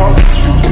want you.